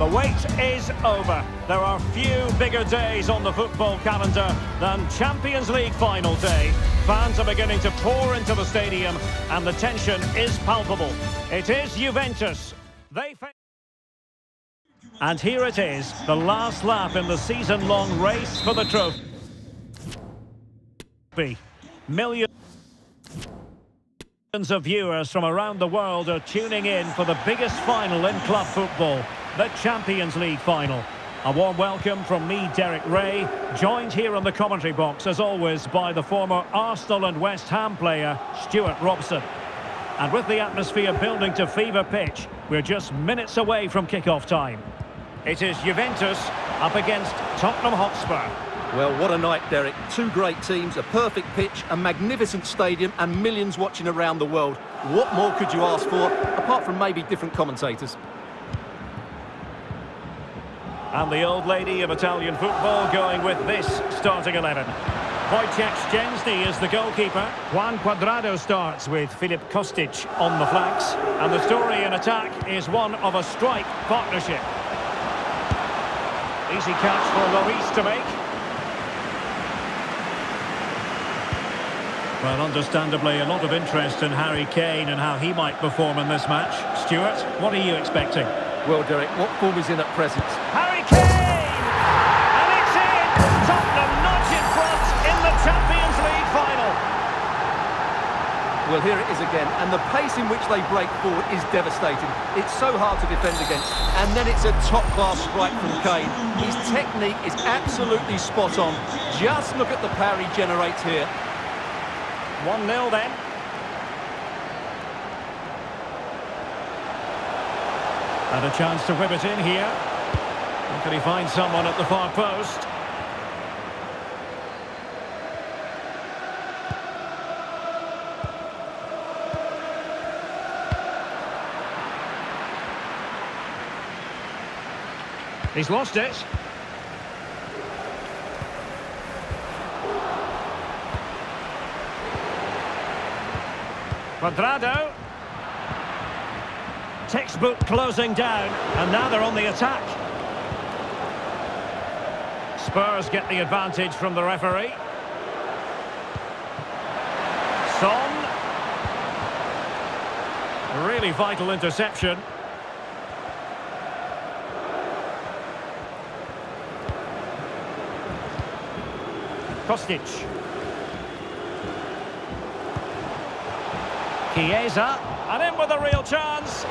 The wait is over. There are few bigger days on the football calendar than Champions League final day. Fans are beginning to pour into the stadium and the tension is palpable. It is Juventus. They And here it is, the last lap in the season-long race for the trophy. Millions of viewers from around the world are tuning in for the biggest final in club football the Champions League final. A warm welcome from me, Derek Ray, joined here in the commentary box, as always, by the former Arsenal and West Ham player, Stewart Robson. And with the atmosphere building to fever pitch, we're just minutes away from kick-off time. It is Juventus up against Tottenham Hotspur. Well, what a night, Derek. Two great teams, a perfect pitch, a magnificent stadium, and millions watching around the world. What more could you ask for, apart from maybe different commentators? And the old lady of Italian football going with this starting 11. Wojciech Szczęsny is the goalkeeper. Juan Cuadrado starts with Filip Kostic on the flanks. And the story in attack is one of a strike partnership. Easy catch for Lloris to make. Well, understandably, a lot of interest in Harry Kane and how he might perform in this match. Stuart, what are you expecting? Well, Derek, what form is in at present? Harry and it's in! Tottenham nudge in front in the Champions League final. Well, here it is again, and the pace in which they break forward is devastating. It's so hard to defend against, and then it's a top-class strike from Kane. His technique is absolutely spot on. Just look at the power he generates here. 1-0 then. And a chance to whip it in here. Can he find someone at the far post? He's lost it. Cuadrado. Textbook closing down, and now they're on the attack. Spurs get the advantage from the referee. Son. Really vital interception. Kostic. Chiesa. And in with a real chance.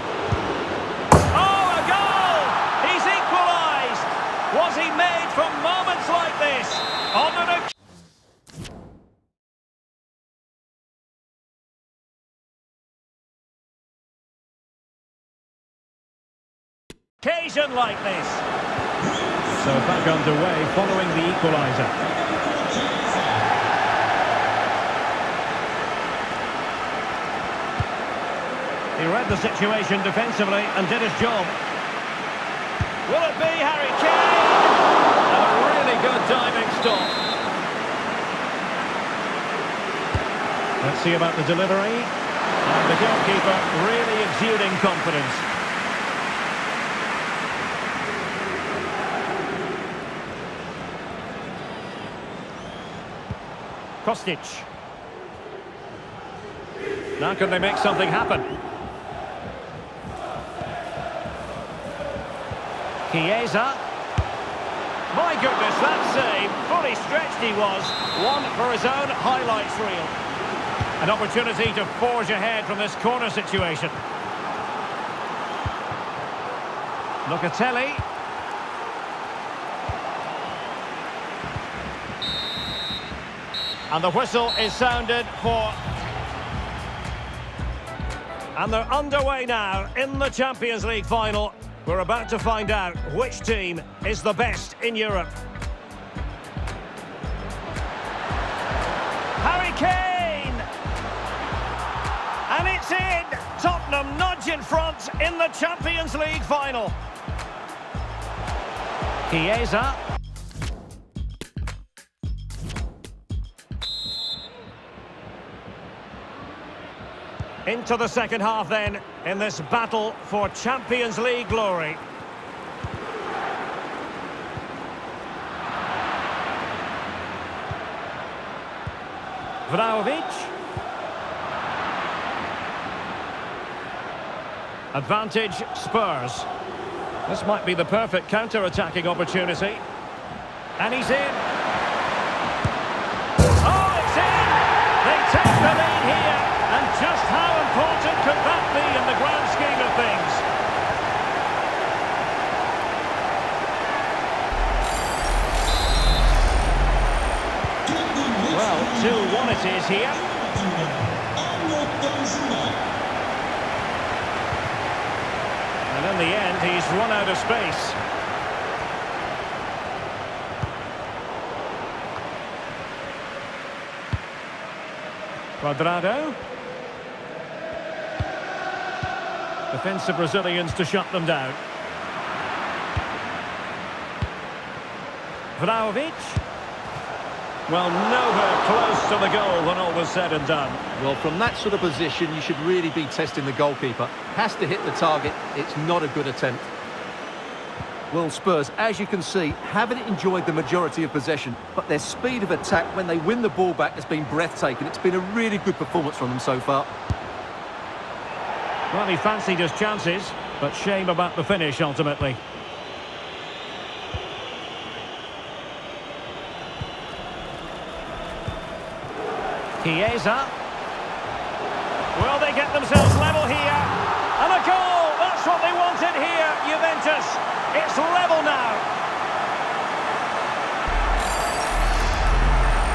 Oh, a goal! He's equalised! Was he made from moments like this? On an occasion like this. So back underway following the equaliser. He read the situation defensively and did his job. Will it be Harry Kane? a really good diving stop. Let's see about the delivery. And the goalkeeper really exuding confidence. Kostic. Now can they make something happen? Chiesa. My goodness, that save. Fully stretched he was. One for his own highlights reel. An opportunity to forge ahead from this corner situation. Locatelli. And the whistle is sounded for... And they're underway now in the Champions League final. We're about to find out which team is the best in Europe. Harry Kane! And it's in! Tottenham nudge in front in the Champions League final. Chiesa. Into the second half then, in this battle for Champions League glory. Vlahovic. Advantage Spurs. This might be the perfect counter-attacking opportunity. And he's in. 2-1 it is here. And in the end, he's run out of space. Cuadrado. Defensive Brazilians to shut them down. Vlahovic. Well, nowhere close to the goal when all was said and done. Well, from that sort of position, you should really be testing the goalkeeper. Has to hit the target. It's not a good attempt. Well, Spurs, as you can see, haven't enjoyed the majority of possession, but their speed of attack when they win the ball back has been breathtaking. It's been a really good performance from them so far. Well, he fancied his chances, but shame about the finish ultimately. Chiesa. Will they get themselves level here? And a goal! That's what they wanted here, Juventus. It's level now.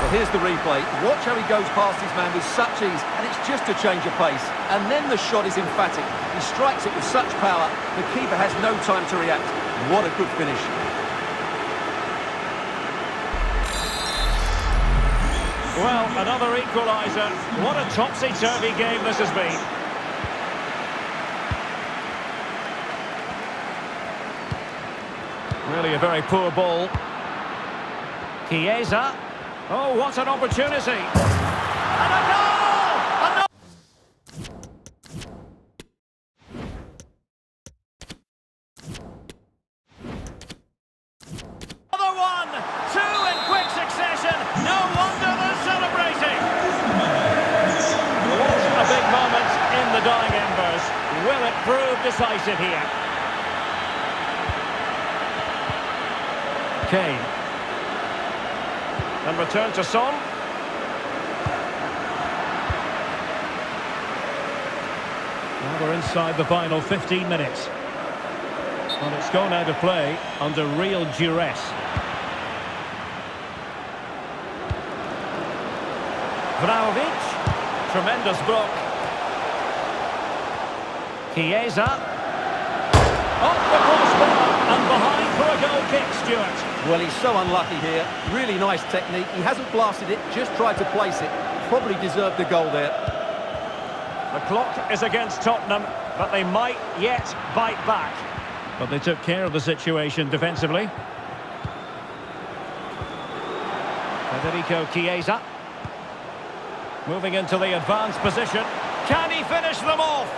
Well, here's the replay. Watch how he goes past his man with such ease, and it's just a change of pace. And then the shot is emphatic. He strikes it with such power, the keeper has no time to react. What a good finish. Well, another equaliser. What a topsy-turvy game this has been. Really a very poor ball. Chiesa. Oh, what an opportunity. And a goal! A no- Another one! Two in quick succession! No wonder they're celebrating! What a big moment in the dying embers. Will it prove decisive here? Kane. And return to Son. Now we're inside the final 15 minutes. And it's gone out of play under real duress. Vlahovic. Tremendous block. Chiesa. Off the crossbar and behind for a goal kick, Stuart. Well, he's so unlucky here. Really nice technique. He hasn't blasted it, just tried to place it. Probably deserved the goal there. The clock is against Tottenham, but they might yet bite back. But they took care of the situation defensively. Federico Chiesa. Moving into the advanced position. Can he finish them off?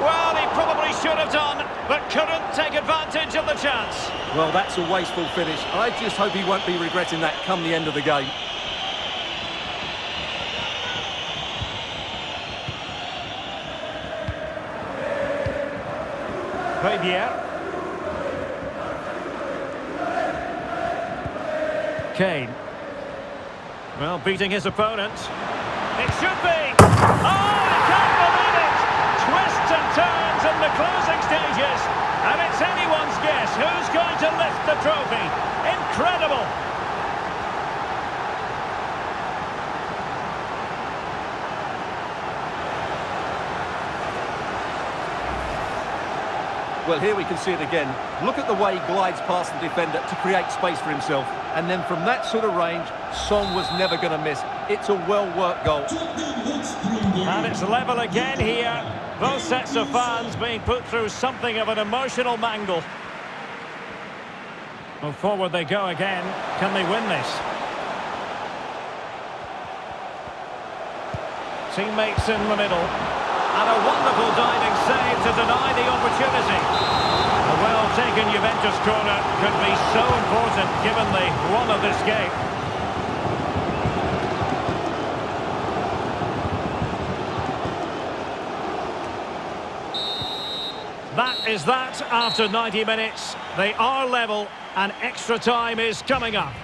Well, he probably should have done, but couldn't take advantage of the chance. Well, that's a wasteful finish. I just hope he won't be regretting that come the end of the game. Fabier. Kane. Well, beating his opponent. It should be! Oh, turns in the closing stages. And it's anyone's guess who's going to lift the trophy. Incredible! Well, here we can see it again. Look at the way he glides past the defender to create space for himself. And then from that sort of range, Son was never going to miss. It's a well-worked goal. And it's level again here. Both sets of fans being put through something of an emotional mangle. Well, forward they go again. Can they win this? Teammates in the middle. And a wonderful diving save to deny the opportunity. A well-taken Juventus corner could be so important given the run of this game. That is that after 90 minutes. They are level and extra time is coming up.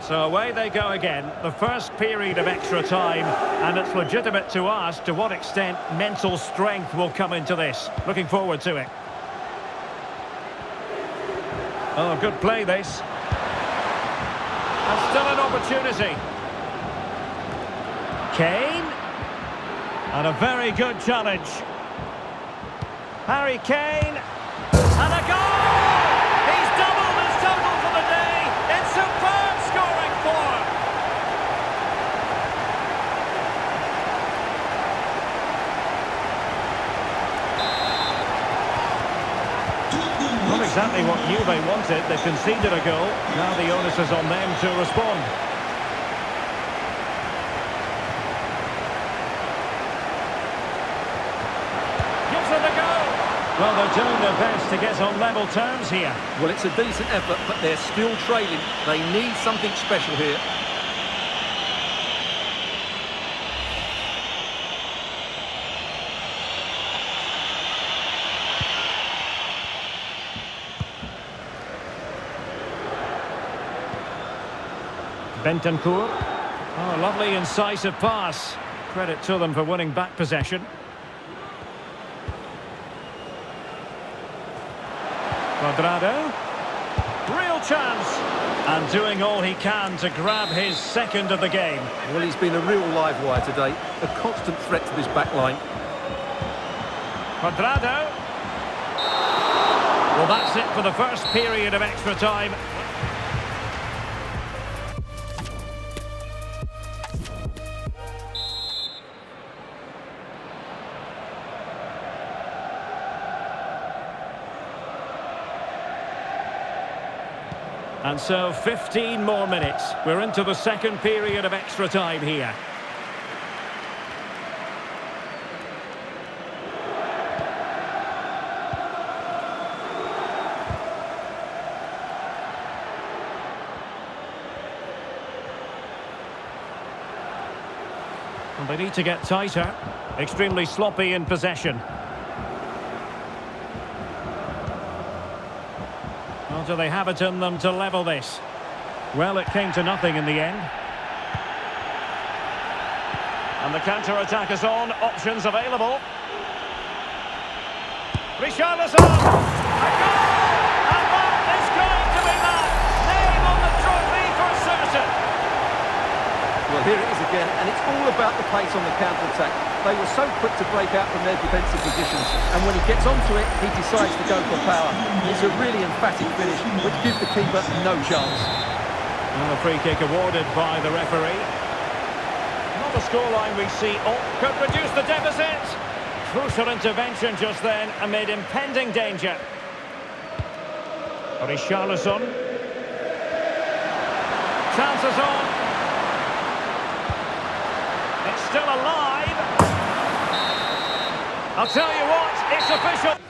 So away they go again, the first period of extra time, and it's legitimate to ask to what extent mental strength will come into this. Looking forward to it. Oh, good play this. And still an opportunity. Kane. And a very good challenge. Harry Kane. And a goal! He's doubled his total for the day. It's superb scoring form. Not exactly what Juve wanted. They conceded a goal. Now the onus is on them to respond. Gives it a go. Well, they're doing their best to get on level terms here. Well, it's a decent effort, but they're still trailing. They need something special here. Bentancur. Oh, lovely incisive pass. Credit to them for winning back possession. Cuadrado. Real chance. And doing all he can to grab his second of the game. Well, he's been a real live wire today. A constant threat to this back line. Cuadrado. Well, that's it for the first period of extra time. And so 15 more minutes. We're into the second period of extra time here. And they need to get tighter. Extremely sloppy in possession. Well, do they have it in them to level this? Well, it came to nothing in the end. And the counter-attack is on. Options available. Richarlison! A goal! And that is going to be that! Name on the trophy for certain! Well, here it is again, and it's all about the pace on the counter-attack. They were so quick to break out from their defensive positions, and when he gets onto it, he decides to go for power. It's a really emphatic finish, which gives the keeper no chance. And the free kick awarded by the referee. Not a scoreline we see. Oh, could reduce the deficit. Crucial intervention just then amid impending danger. Richarlison. Chances on. Still alive. I'll tell you what, it's official.